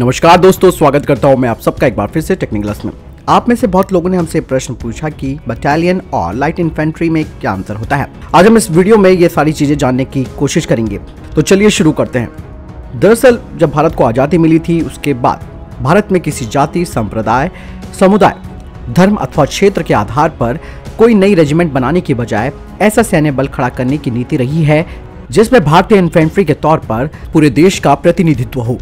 नमस्कार दोस्तों, स्वागत करता हूँ मैं आप सबका एक बार फिर से टेक्निकलस में। आप में से बहुत लोगों ने हमसे प्रश्न पूछा कि बटालियन और लाइट इन्फेंट्री में क्या अंतर होता है। आज हम इस वीडियो में ये सारी चीज़ें जानने की कोशिश करेंगे। तो चलिए शुरू करते हैं। दरअसल, जब भारत को आज़ादी मिली थी, उसके बाद भारत में किसी जाति, संप्रदाय, समुदाय, धर्म अथवा क्षेत्र के आधार पर कोई नई रेजिमेंट बनाने की बजाय ऐसा सैन्य बल खड़ा करने की नीति रही है, जिसमें भारतीय इन्फेंट्री के तौर पर पूरे देश का प्रतिनिधित्व हो।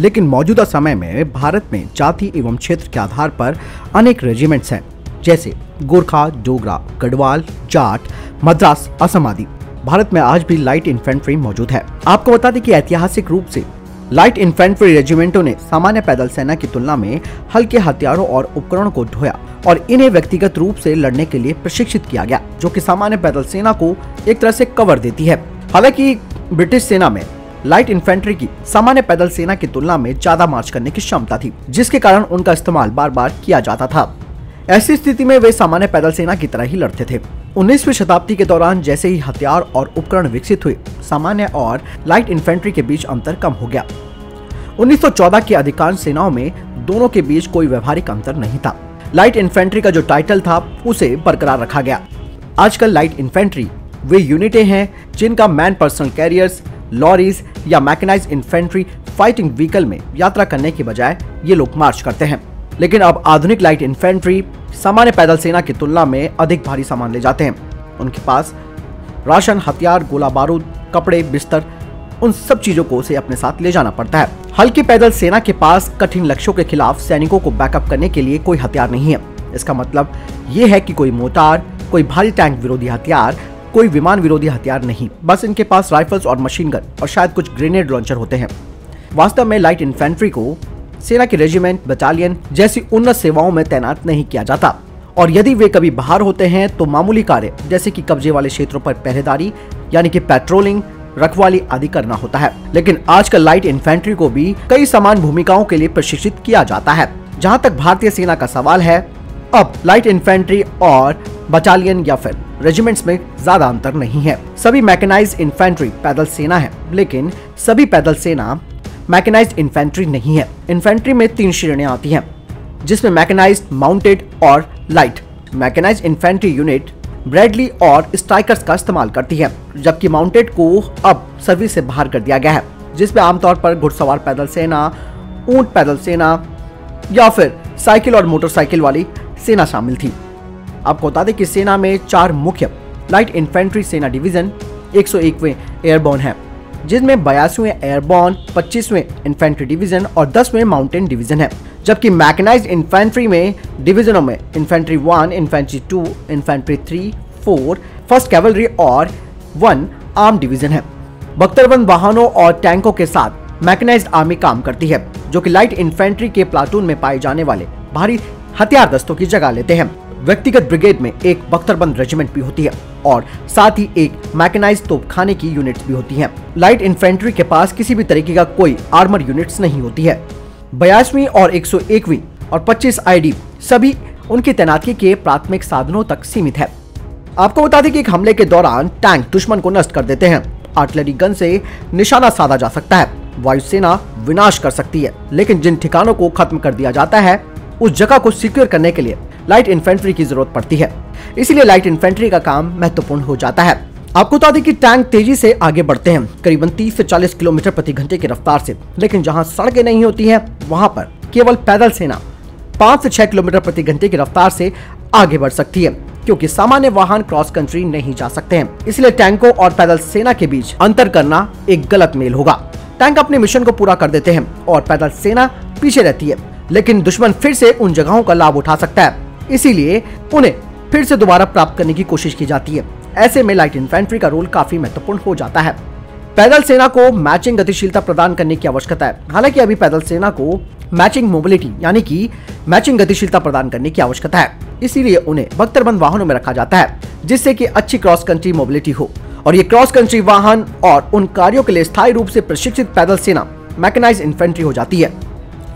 लेकिन मौजूदा समय में भारत में जाति एवं क्षेत्र के आधार पर अनेक रेजिमेंट्स हैं, जैसे गोरखा, डोगरा, गढ़वाल, जाट, मद्रास, असम आदि। भारत में आज भी लाइट इन्फेंट्री मौजूद है। आपको बता दें कि ऐतिहासिक रूप से लाइट इन्फेंट्री रेजिमेंटों ने सामान्य पैदल सेना की तुलना में हल्के हथियारों और उपकरणों को ढोया और इन्हें व्यक्तिगत रूप से लड़ने के लिए प्रशिक्षित किया गया, जो कि सामान्य पैदल सेना को एक तरह से कवर देती है। हालाँकि ब्रिटिश सेना में लाइट इन्फेंट्री की सामान्य पैदल सेना की तुलना में ज़्यादा मार्च करने की क्षमता थी, जिसके कारण उनका इस्तेमाल बार बार किया जाता था। ऐसी स्थिति में वे सामान्य पैदल सेना की तरह ही लड़ते थे। 19वीं शताब्दी के दौरान जैसे ही हथियार और उपकरण विकसित हुए, सामान्य और लाइट इन्फेंट्री के बीच अंतर कम हो गया। 1914 की अधिकांश सेनाओं में दोनों के बीच कोई व्यवहारिक अंतर नहीं था। लाइट इन्फेंट्री का जो टाइटल था, उसे बरकरार रखा गया। आजकल लाइट इन्फेंट्री, वे यूनिटें हैं जिनका मैन पर्सनल कैरियर्स लॉरीज या मैकेनाइज इन्फेंट्री फाइटिंग व्हीकल में यात्रा करने के बजाय ये लोग मार्च करते हैं। लेकिन अब आधुनिक लाइट इन्फेंट्री सामान्य पैदल सेना की तुलना में अधिक भारी सामान ले जाते हैं। उनके पास राशन, हथियार, गोला बारूद, कपड़े, बिस्तर, उन सब चीज़ों को उसे अपने साथ ले जाना पड़ता है। हल्की पैदल सेना के पास कठिन लक्ष्यों के खिलाफ सैनिकों को बैकअप करने के लिए कोई हथियार नहीं है। इसका मतलब ये है कि कोई मोटार, कोई भारी टैंक विरोधी हथियार कोई विमान विरोधी हथियार नहीं। बस इनके पास राइफल्स और मशीन गन और शायद कुछ ग्रेनेड लॉन्चर होते हैं। वास्तव में लाइट इन्फेंट्री को सेना के रेजिमेंट, बटालियन जैसी उन्नत सेवाओं में तैनात नहीं किया जाता। और यदि वे कभी बाहर होते हैं तो मामूली कार्य, जैसे कि कब्जे वाले क्षेत्रों पर पहरेदारी, यानी कि पेट्रोलिंग रखवाली आदि करना होता है। लेकिन आजकल लाइट इन्फेंट्री को भी कई समान भूमिकाओं के लिए प्रशिक्षित किया जाता है। जहाँ तक भारतीय सेना का सवाल है, अब लाइट इन्फेंट्री और बटालियन या फिर रेजिमेंट्स में ज़्यादा अंतर नहीं है। सभी मैकेनाइज इन्फेंट्री पैदल सेना है, लेकिन सभी पैदल सेना मैकेनाइज इन्फेंट्री नहीं है। इन्फेंट्री में तीन श्रेणियाँ आती हैं, जिसमें मैकेनाइज माउंटेड और light mechanize infantry unit Bradley और स्ट्राइकर्स का इस्तेमाल करती है, जबकि माउंटेड को अब सर्विस से बाहर कर दिया गया है, जिसमें आमतौर पर घुड़सवार पैदल सेना, ऊँट पैदल सेना या फिर साइकिल और मोटरसाइकिल वाली सेना शामिल थी। आपको बता दें कि सेना में चार मुख्य लाइट इन्फेंट्री सेना डिवीज़न 101वें एयरबॉर्न है, जिनमें बयासीवें एयरबॉर्न 25वें इन्फेंट्री डिवीज़न और 10वें माउंटेन डिवीज़न है। जबकि मैकेनाइज इन्फेंट्री में डिवीजनों में infantry one, infantry two, infantry three, four, first cavalry और वन आर्म डिवीज़न है। बख्तरबंद वाहनों और टैंकों के साथ मैकेनाइज्ड आर्मी काम करती है, जो कि लाइट इन्फेंट्री के प्लाटून में पाए जाने वाले भारी हथियार दस्तों की जगह लेते हैं। व्यक्तिगत ब्रिगेड में एक बख्तरबंद रेजिमेंट भी होती है और साथ ही एक मैकेनाइज तोपखाने की यूनिट्स भी होती हैं। लाइट इन्फेंट्री के पास किसी भी तरीके का कोई आर्मर यूनिट्स नहीं होती है। बयासवीं और 101वीं और 25 आईडी सभी उनकी तैनाती के प्राथमिक साधनों तक सीमित है। आपको बता दें कि एक हमले के दौरान टैंक दुश्मन को नष्ट कर देते हैं। आर्टिलरी गन से निशाना साधा जा सकता है। वायुसेना विनाश कर सकती है। लेकिन जिन ठिकानों को खत्म कर दिया जाता है, उस जगह को सिक्योर करने के लिए लाइट इन्फेंट्री की ज़रूरत पड़ती है। इसीलिए लाइट इन्फेंट्री का काम महत्वपूर्ण हो जाता है। आपको बता दें कि टैंक तेज़ी से आगे बढ़ते हैं, करीबन 30 से 40 किलोमीटर प्रति घंटे की रफ्तार से। लेकिन जहाँ सड़कें नहीं होती हैं, वहाँ पर केवल पैदल सेना पाँच से छह किलोमीटर प्रति घंटे की रफ्तार से आगे बढ़ सकती है, क्योंकि सामान्य वाहन क्रॉस कंट्री नहीं जा सकते हैं। इसलिए टैंकों और पैदल सेना के बीच अंतर करना एक गलत मेल होगा। टैंक अपने मिशन को पूरा कर देते हैं और पैदल सेना पीछे रहती है, लेकिन दुश्मन फिर से उन जगहों का लाभ उठा सकता है। इसीलिए उन्हें फिर से दोबारा प्राप्त करने की कोशिश की जाती है। ऐसे में लाइट इन्फेंट्री का रोल काफ़ी महत्वपूर्ण हो जाता है। पैदल सेना को मैचिंग गतिशीलता प्रदान करने की आवश्यकता है। हालाँकि अभी पैदल सेना को मैचिंग मोबिलिटी यानी कि मैचिंग गतिशीलता प्रदान करने की आवश्यकता है। इसीलिए उन्हें बख्तरबंद वाहनों में रखा जाता है, जिससे कि अच्छी क्रॉस कंट्री मोबिलिटी हो। और ये क्रॉस कंट्री वाहन और उन कार्यों के लिए स्थायी रूप से प्रशिक्षित पैदल सेना मैकेनाइज इन्फेंट्री हो जाती है।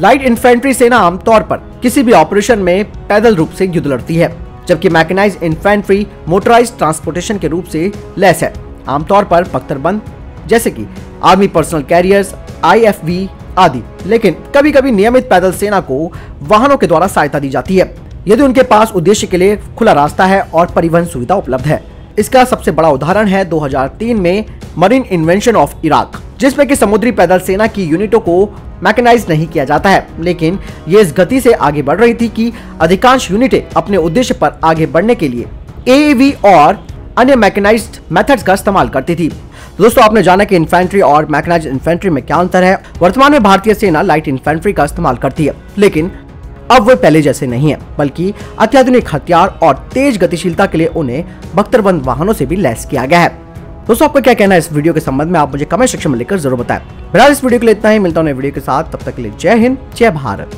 लाइट इन्फेंट्री सेना आमतौर पर किसी भी ऑपरेशन में पैदल रूप से युद्ध लड़ती है, जबकि मैकेनाइज इन्फेंट्री मोटराइज ट्रांसपोर्टेशन के रूप से लैस है। आमतौर पर बख्तरबंद जैसे कि आर्मी पर्सनल कैरियर्स आई आदि। लेकिन कभी कभी नियमित पैदल सेना को वाहनों के द्वारा सहायता दी जाती है। यदि उनके पास उद्देश्य के लिए खुला रास्ता है और परिवहन सुविधा उपलब्ध है। इसका सबसे बड़ा उदाहरण है 2003 में मरीन इन्वेंशन ऑफ़ इराक, जिसमें कि समुद्री पैदल सेना की यूनिटों को मैकेनाइज नहीं किया जाता है। लेकिन ये इस गति से आगे बढ़ रही थी कि अधिकांश यूनिटें अपने उद्देश्य पर आगे बढ़ने के लिए ए और अन्य मैकेनाइज्ड मेथड्स का इस्तेमाल करती थी। दोस्तों, आपने जाना कि इन्फेंट्री और मैकेनाइज इन्फेंट्री में क्या अंतर है। वर्तमान में भारतीय सेना लाइट इन्फेंट्री का इस्तेमाल करती है, लेकिन अब वो पहले जैसे नहीं है, बल्कि अत्याधुनिक हथियार और तेज गतिशीलता के लिए उन्हें बख्तरबंद वाहनों से भी लैस किया गया है। दोस्तों, आपका क्या कहना है इस वीडियो के संबंध में? आप मुझे कमेंट सेक्शन में लिखकर ज़रूर बताएँ। फ़िलहाल इस वीडियो के लिए इतना ही। मिलता हूँ वीडियो के साथ। तब तक के लिए जय हिंद, जय भारत।